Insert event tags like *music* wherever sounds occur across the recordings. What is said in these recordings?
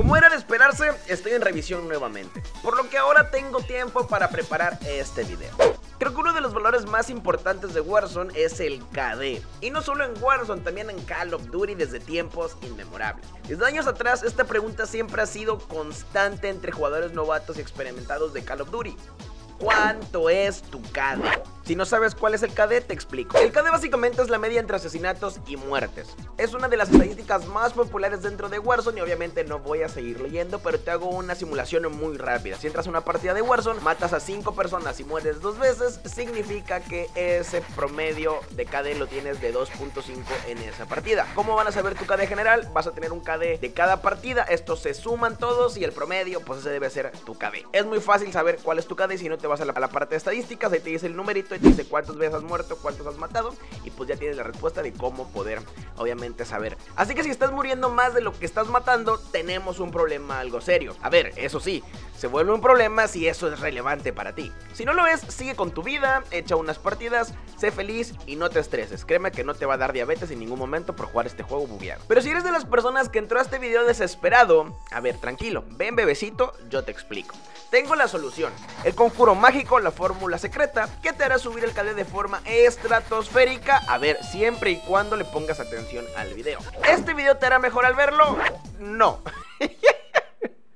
Como era de esperarse, estoy en revisión nuevamente, por lo que ahora tengo tiempo para preparar este video. Creo que uno de los valores más importantes de Warzone es el KD. Y no solo en Warzone, también en Call of Duty desde tiempos inmemorables. Desde años atrás, esta pregunta siempre ha sido constante entre jugadores novatos y experimentados de Call of Duty. ¿Cuánto es tu KD? Si no sabes cuál es el KD, te explico. El KD básicamente es la media entre asesinatos y muertes. Es una de las estadísticas más populares dentro de Warzone y obviamente no voy a seguir leyendo, pero te hago una simulación muy rápida. Si entras a una partida de Warzone, matas a 5 personas y mueres dos veces, significa que ese promedio de KD lo tienes de 2.5 en esa partida. ¿Cómo van a saber tu KD general? Vas a tener un KD de cada partida, estos se suman todos y el promedio, pues ese debe ser tu KD. Es muy fácil saber cuál es tu KD si no te vas a la, parte de estadísticas, ahí te dice el numerito dice cuántas veces has muerto, cuántos has matado y pues ya tienes la respuesta de cómo poder obviamente saber. Así que si estás muriendo más de lo que estás matando, tenemos un problema algo serio. A ver, eso sí, se vuelve un problema si eso es relevante para ti. Si no lo es, sigue con tu vida, echa unas partidas, sé feliz y no te estreses. Créeme que no te va a dar diabetes en ningún momento por jugar este juego bugueado. Pero si eres de las personas que entró a este video desesperado, a ver, tranquilo, ven bebecito, yo te explico. Tengo la solución, el conjuro mágico, la fórmula secreta, que te hará subir el KD de forma estratosférica, a ver, siempre y cuando le pongas atención al video. ¿Este video te hará mejor al verlo? No. *laughs*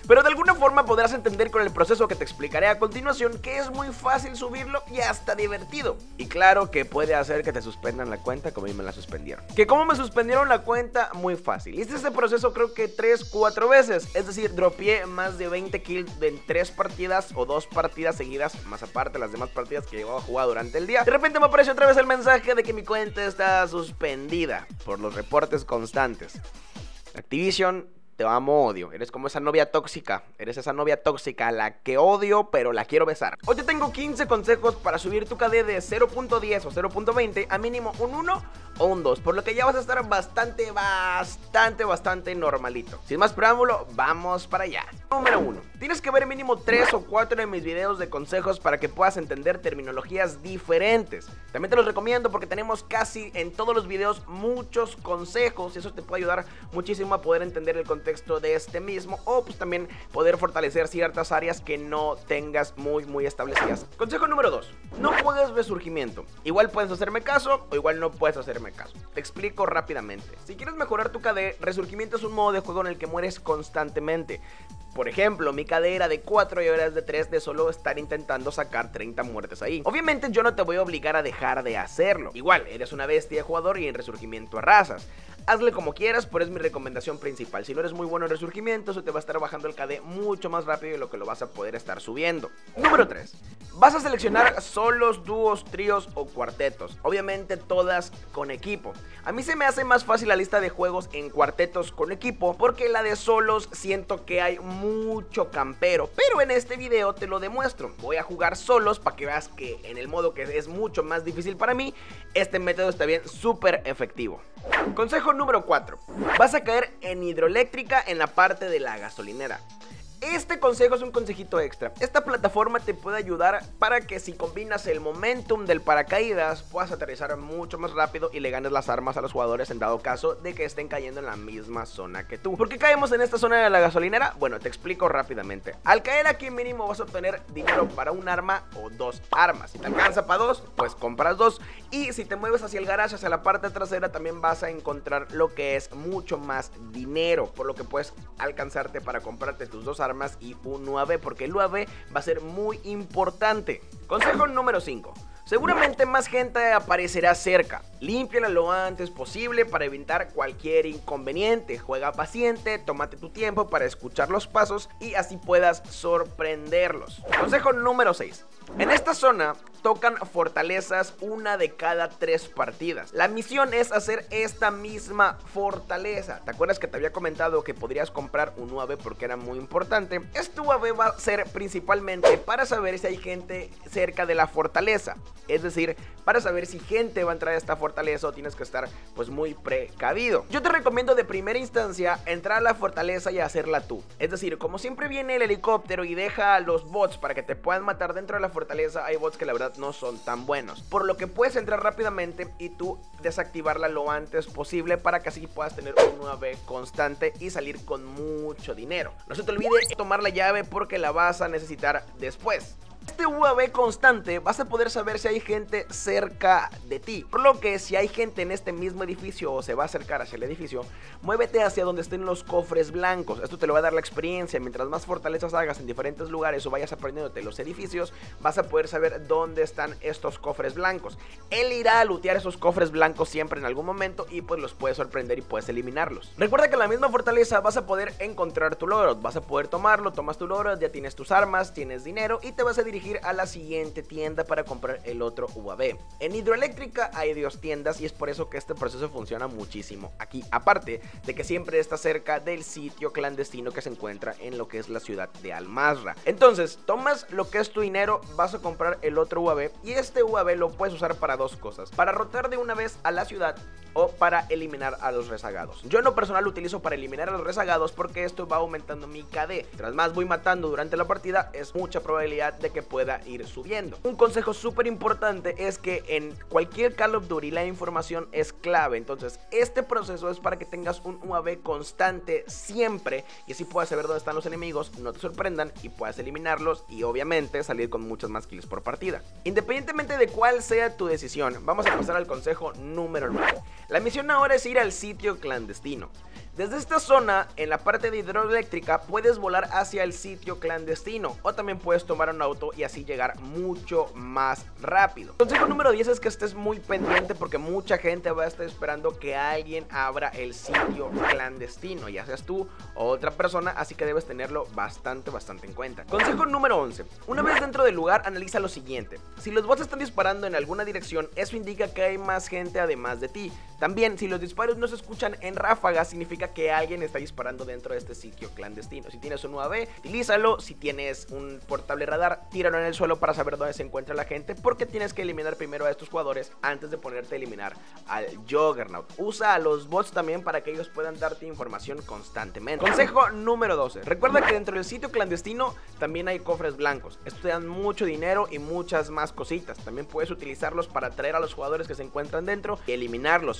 Pero de alguna forma podrás entender con el proceso que te explicaré a continuación que es muy fácil subirlo y hasta divertido. Y claro que puede hacer que te suspendan la cuenta como a mí me la suspendieron. Que como me suspendieron la cuenta, muy fácil. Hice este proceso creo que 3, 4 veces. Es decir, dropeé más de 20 kills en 3 partidas o 2 partidas seguidas, más aparte las demás partidas que llevaba a jugar durante el día. De repente me apareció otra vez el mensaje de que mi cuenta está suspendida por los reportes constantes. Activision te amo odio. Eres como esa novia tóxica. Eres esa novia tóxica, la que odio, pero la quiero besar. Hoy te tengo 15 consejos para subir tu KD de 0.10 o 0.20 a mínimo un 1 o un 2. Por lo que ya vas a estar bastante, bastante, bastante normalito. Sin más preámbulo, vamos para allá. Número 1. Tienes que ver mínimo 3 o 4 de mis videos de consejos para que puedas entender terminologías diferentes. También te los recomiendo porque tenemos casi en todos los videos muchos consejos y eso te puede ayudar muchísimo a poder entender el contexto de este mismo o pues también poder fortalecer ciertas áreas que no tengas muy muy establecidas. Consejo número 2. No juegues resurgimiento. Igual puedes hacerme caso o igual no puedes hacerme caso. Te explico rápidamente. Si quieres mejorar tu KD, resurgimiento es un modo de juego en el que mueres constantemente. Por ejemplo, mi cadera de 4 y horas de 3 de solo estar intentando sacar 30 muertes ahí. Obviamente yo no te voy a obligar a dejar de hacerlo. Igual, eres una bestia de jugador y en resurgimiento arrasas. Hazle como quieras, pero es mi recomendación principal. Si no eres muy bueno en resurgimiento, eso te va a estar bajando el KD mucho más rápido de lo que lo vas a poder estar subiendo. Número 3. Vas a seleccionar solos, dúos, tríos o cuartetos. Obviamente todas con equipo. A mí se me hace más fácil la lista de juegos en cuartetos con equipo porque la de solos siento que hay mucho campero. Pero en este video te lo demuestro. Voy a jugar solos para que veas que en el modo que es mucho más difícil para mí, este método está bien súper efectivo. Consejo número 4. Vas a caer en hidroeléctrica en la parte de la gasolinera. Este consejo es un consejito extra. Esta plataforma te puede ayudar para que si combinas el momentum del paracaídas puedas aterrizar mucho más rápido y le ganes las armas a los jugadores en dado caso de que estén cayendo en la misma zona que tú. ¿Por qué caemos en esta zona de la gasolinera? Bueno, te explico rápidamente. Al caer aquí mínimo vas a obtener dinero para un arma o dos armas. Si te alcanza para dos, pues compras dos. Y si te mueves hacia el garage, hacia la parte trasera, también vas a encontrar lo que es mucho más dinero. Por lo que puedes alcanzarte para comprarte tus dos armas y un UAV, porque el UAV va a ser muy importante. Consejo número 5. Seguramente más gente aparecerá cerca. Límpiala lo antes posible para evitar cualquier inconveniente. Juega paciente, tómate tu tiempo para escuchar los pasos y así puedas sorprenderlos. Consejo número 6. En esta zona tocan fortalezas una de cada tres partidas. La misión es hacer esta misma fortaleza. ¿Te acuerdas que te había comentado que podrías comprar un UAV porque era muy importante? Este UAV va a ser principalmente para saber si hay gente cerca de la fortaleza. Es decir, para saber si gente va a entrar a esta fortaleza o tienes que estar pues muy precavido. Yo te recomiendo de primera instancia entrar a la fortaleza y hacerla tú. Es decir, como siempre viene el helicóptero y deja a los bots para que te puedan matar dentro de la fortaleza, hay bots que la verdad no son tan buenos. Por lo que puedes entrar rápidamente y tú desactivarla lo antes posible para que así puedas tener un 9 constante y salir con mucho dinero. No se te olvide tomar la llave porque la vas a necesitar después este UAV constante vas a poder saber si hay gente cerca de ti. Por lo que si hay gente en este mismo edificio o se va a acercar hacia el edificio, muévete hacia donde estén los cofres blancos. Esto te lo va a dar la experiencia. Mientras más fortalezas hagas en diferentes lugares o vayas aprendiéndote los edificios, vas a poder saber dónde están estos cofres blancos. Él irá a lootear esos cofres blancos siempre en algún momento y pues los puedes sorprender y puedes eliminarlos. Recuerda que en la misma fortaleza vas a poder encontrar tu logro. Vas a poder tomarlo, tomas tu logro, ya tienes tus armas, tienes dinero y te vas a dirigir a la siguiente tienda para comprar el otro UAV. En hidroeléctrica hay dos tiendas y es por eso que este proceso funciona muchísimo aquí, aparte de que siempre está cerca del sitio clandestino que se encuentra en lo que es la ciudad de Almazra. Entonces, tomas lo que es tu dinero, vas a comprar el otro UAV y este UAV lo puedes usar para dos cosas, para rotar de una vez a la ciudad o para eliminar a los rezagados. Yo en lo personal lo utilizo para eliminar a los rezagados porque esto va aumentando mi KD. Tras más voy matando durante la partida, es mucha probabilidad de que pueda ir subiendo. Un consejo súper importante es que en cualquier Call of Duty la información es clave. Entonces, este proceso es para que tengas un UAV constante siempre y así puedas saber dónde están los enemigos, no te sorprendan y puedas eliminarlos y obviamente salir con muchas más kills por partida. Independientemente de cuál sea tu decisión, vamos a pasar al consejo número 9. La misión ahora es ir al sitio clandestino. Desde esta zona, en la parte de hidroeléctrica, puedes volar hacia el sitio clandestino o también puedes tomar un auto y así llegar mucho más rápido. Consejo número 10 es que estés muy pendiente porque mucha gente va a estar esperando que alguien abra el sitio clandestino, ya seas tú o otra persona, así que debes tenerlo bastante, bastante en cuenta. Consejo número 11. Una vez dentro del lugar, analiza lo siguiente. Si los bots están disparando en alguna dirección, eso indica que hay más gente además de ti. También, si los disparos no se escuchan en ráfagas, significa que alguien está disparando dentro de este sitio clandestino. Si tienes un UAV, utilízalo. Si tienes un portable radar, tíralo en el suelo para saber dónde se encuentra la gente. Porque tienes que eliminar primero a estos jugadores antes de ponerte a eliminar al Juggernaut. Usa a los bots también para que ellos puedan darte información constantemente. Consejo número 12. Recuerda que dentro del sitio clandestino también hay cofres blancos. Estos te dan mucho dinero y muchas más cositas. También puedes utilizarlos para atraer a los jugadores que se encuentran dentro y eliminarlos.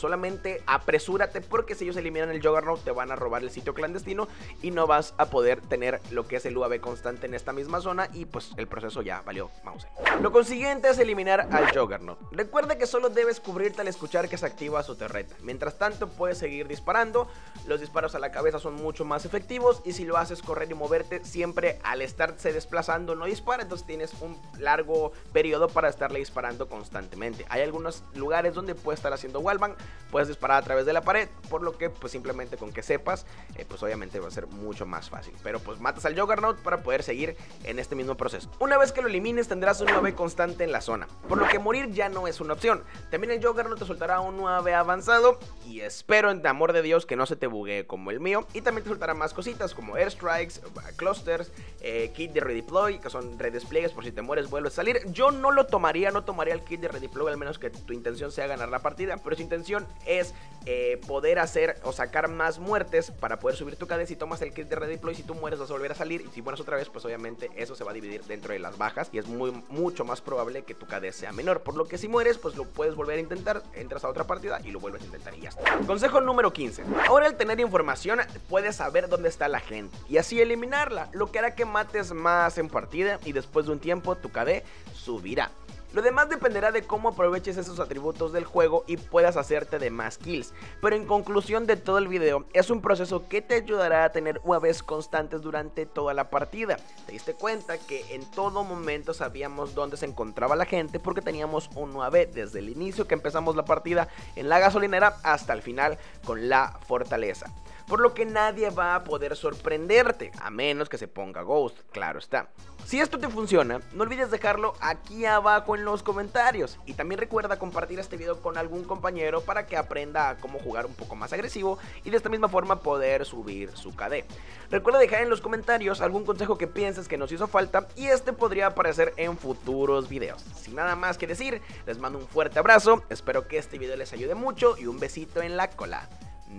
Apresúrate porque si ellos eliminan el Juggernaut te van a robar el sitio clandestino y no vas a poder tener lo que es el UAV constante en esta misma zona y pues el proceso ya valió mouse. Lo consiguiente es eliminar al Juggernaut. Recuerda que solo debes cubrirte al escuchar que se activa su terreta. Mientras tanto puedes seguir disparando, los disparos a la cabeza son mucho más efectivos y si lo haces correr y moverte siempre al estarse desplazando no dispara, entonces tienes un largo periodo para estarle disparando constantemente. Hay algunos lugares donde puedes estar haciendo wallbang, puedes disparar a través de la pared, por lo que pues simplemente con que sepas, eh, pues obviamente va a ser mucho más fácil. Pero pues matas al Juggernaut para poder seguir en este mismo proceso. Una vez que lo elimines tendrás un 9 constante en la zona, por lo que morir ya no es una opción. También el Juggernaut te soltará un 9 avanzado y espero en amor de Dios que no se te buguee como el mío. Y también te soltará más cositas como airstrikes, clusters, eh, kit de redeploy, que son redespliegues por si te mueres vuelves a salir. Yo no lo tomaría, no tomaría el kit de redeploy al menos que tu intención sea ganar la partida, pero su intención es eh, poder hacer o sacar más muertes para poder subir tu KD. Si tomas el kit de redeploy, si tú mueres vas a volver a salir. Y si mueres otra vez, pues obviamente eso se va a dividir dentro de las bajas. Y es muy, mucho más probable que tu KD sea menor. Por lo que si mueres, pues lo puedes volver a intentar. Entras a otra partida y lo vuelves a intentar y ya está. Consejo número 15. Ahora al tener información, puedes saber dónde está la gente. Y así eliminarla. Lo que hará que mates más en partida. Y después de un tiempo, tu KD subirá. Lo demás dependerá de cómo aproveches esos atributos del juego y puedas hacerte de más kills. Pero en conclusión de todo el video, es un proceso que te ayudará a tener UAVs constantes durante toda la partida. Te diste cuenta que en todo momento sabíamos dónde se encontraba la gente porque teníamos un UAV desde el inicio que empezamos la partida en la gasolinera hasta el final con la fortaleza. Por lo que nadie va a poder sorprenderte, a menos que se ponga Ghost, claro está. Si esto te funciona, no olvides dejarlo aquí abajo en los comentarios y también recuerda compartir este video con algún compañero para que aprenda a cómo jugar un poco más agresivo y de esta misma forma poder subir su KD. Recuerda dejar en los comentarios algún consejo que pienses que nos hizo falta y este podría aparecer en futuros videos. Sin nada más que decir, les mando un fuerte abrazo, espero que este video les ayude mucho y un besito en la cola.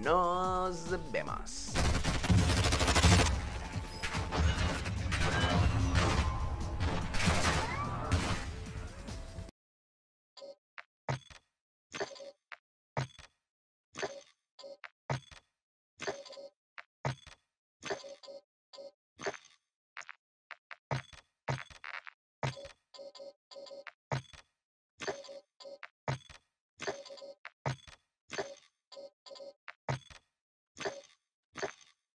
Nos vemos.